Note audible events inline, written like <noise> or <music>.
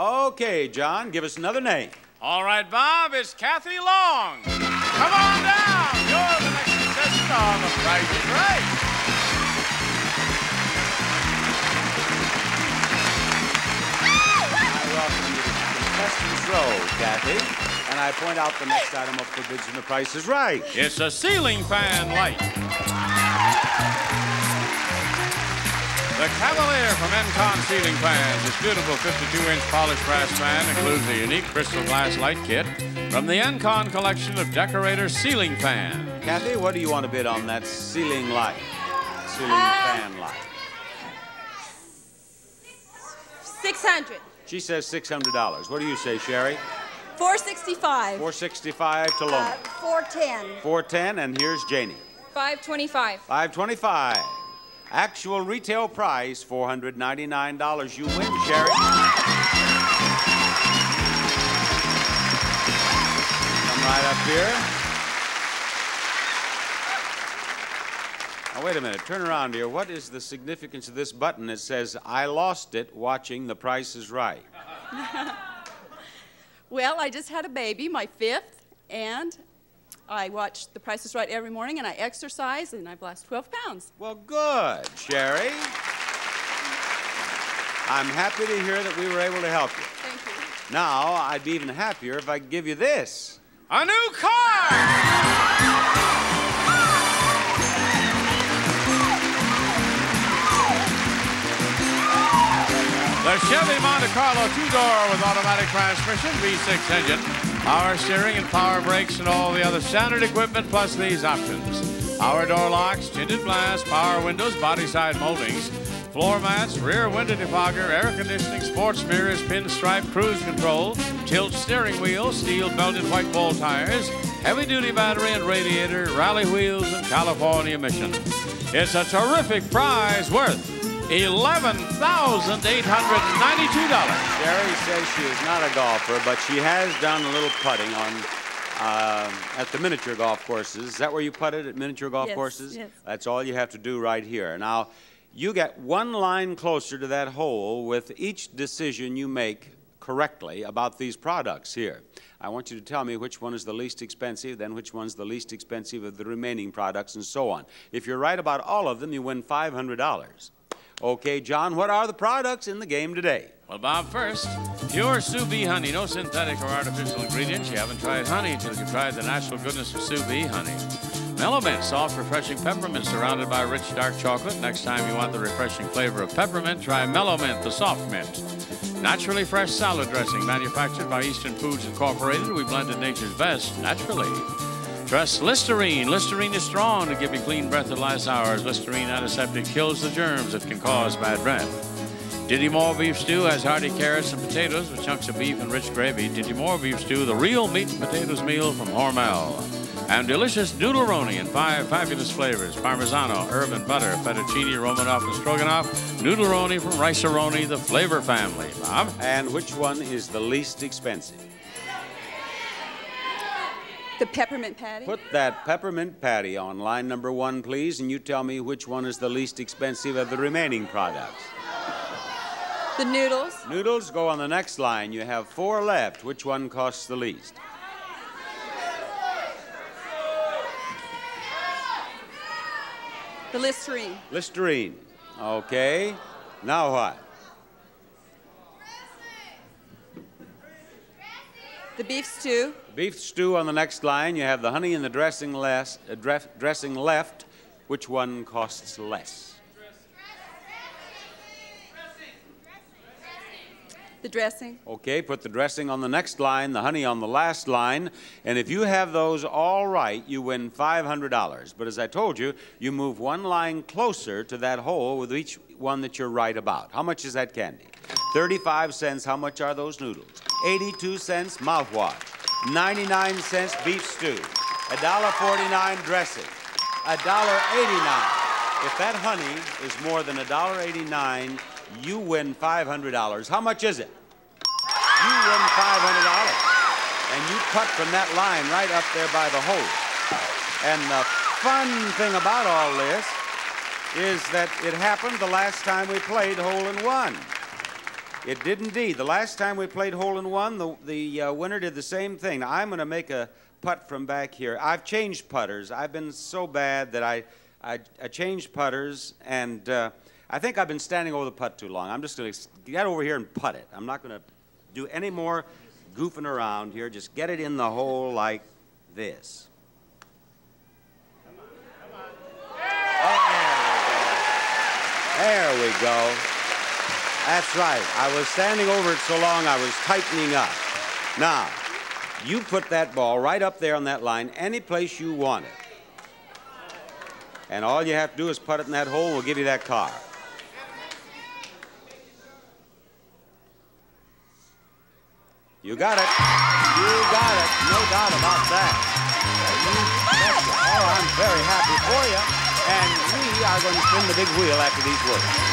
Okay, John, give us another name. All right, Bob, it's Kathy Long. Come on down. You're the next contestant on The Price is Right. I welcome you to the Contestants Row, Kathy. And I point out the next item up for bids and the price is right. It's a ceiling fan light. The Cavalier from Encon Ceiling Fans. This beautiful 52-inch polished brass fan includes a unique crystal glass light kit from the Encon collection of Decorator ceiling fan. Kathy, what do you want to bid on that ceiling light? Ceiling Uh, fan light. 600. She says $600. What do you say, Sherri? 465. 465 to loan. Uh, 410. 410, and here's Janie. 525. 525. Actual retail price, $499. You win, Sherri. Come right up here. Now, wait a minute. Turn around here. What is the significance of this button that says, I lost it watching The Price is Right? <laughs> Well, I just had a baby, my fifth, and I watch The Price is Right every morning, and I exercise, and I've lost 12 pounds. Well, good, Sherri. I'm happy to hear that we were able to help you. Thank you. Now, I'd be even happier if I could give you this. A new car! The Chevy Monte Carlo two-door with automatic transmission, V6 engine, power steering and power brakes and all the other standard equipment plus these options. Power door locks, tinted glass, power windows, body side moldings, floor mats, rear window defogger, air conditioning, sports mirrors, pinstripe cruise control, tilt steering wheel, steel belted whitewall tires, heavy duty battery and radiator, rally wheels, and California emission. It's a terrific prize worth $11,892. Sherri says she is not a golfer, but she has done a little putting on uh, at the miniature golf courses. Is that where you putted at miniature golf Yes, courses? yes. That's all you have to do right here. Now, you get one line closer to that hole with each decision you make correctly about these products here. I want you to tell me which one is the least expensive, then which one's the least expensive of the remaining products, and so on. If you're right about all of them, you win $500. Okay, John, what are the products in the game today? Well, Bob, first, pure Sue Bee honey, no synthetic or artificial ingredients. You haven't tried honey until you've tried the natural goodness of Sue Bee honey. Mellow Mint, soft, refreshing peppermint surrounded by rich dark chocolate. Next time you want the refreshing flavor of peppermint, try Mellow Mint, the soft mint. Naturally fresh salad dressing, manufactured by Eastern Foods Incorporated. We blended nature's best naturally. Trust Listerine. Listerine is strong to give you clean breath that lasts hours. Listerine antiseptic kills the germs that can cause bad breath. Dinty Moore Beef Stew has hearty carrots and potatoes with chunks of beef and rich gravy. Dinty Moore Beef Stew, the real meat and potatoes meal from Hormel. And delicious noodle-roni in five fabulous flavors. Parmigiano, herb and butter, fettuccine, Romanoff, and Stroganoff. Noodle-roni from Rice-A-Roni, the flavor family. Bob? And which one is the least expensive? The peppermint patty. Put that peppermint patty on line number one, please, and you tell me which one is the least expensive of the remaining products. The noodles. Noodles go on the next line. You have four left. Which one costs the least? The Listerine. Listerine. Okay. Now what? The beef stew. Beef stew on the next line. You have the honey and the dressing less, uh, dressing left. Which one costs less? The dressing. Okay, put the dressing on the next line, the honey on the last line, and if you have those all right, you win $500. But as I told you, you move one line closer to that hole with each one that you're right about. How much is that candy? 35 cents. How much are those noodles? 82 cents mouthwash. 99 cents beef stew. $1.49 dressing. $1.89. If that honey is more than $1.89, you win $500. How much is it? You win $500. And you cut from that line right up there by the hole. And the fun thing about all this is that it happened the last time we played hole in one. It did indeed. The last time we played hole in one, the, the uh, winner did the same thing. I'm going to make a putt from back here. I've changed putters. I've been so bad that I, I, I changed putters, and uh, I think I've been standing over the putt too long. I'm just going to get over here and putt it. I'm not going to do any more goofing around here. Just get it in the hole like this. There we go. That's right. I was standing over it so long I was tightening up. Now, you put that ball right up there on that line, any place you want it. And all you have to do is put it in that hole, we'll give you that car. You got it. You got it. No doubt about that. Oh, I'm very happy for you. And we are going to spin the big wheel after these words.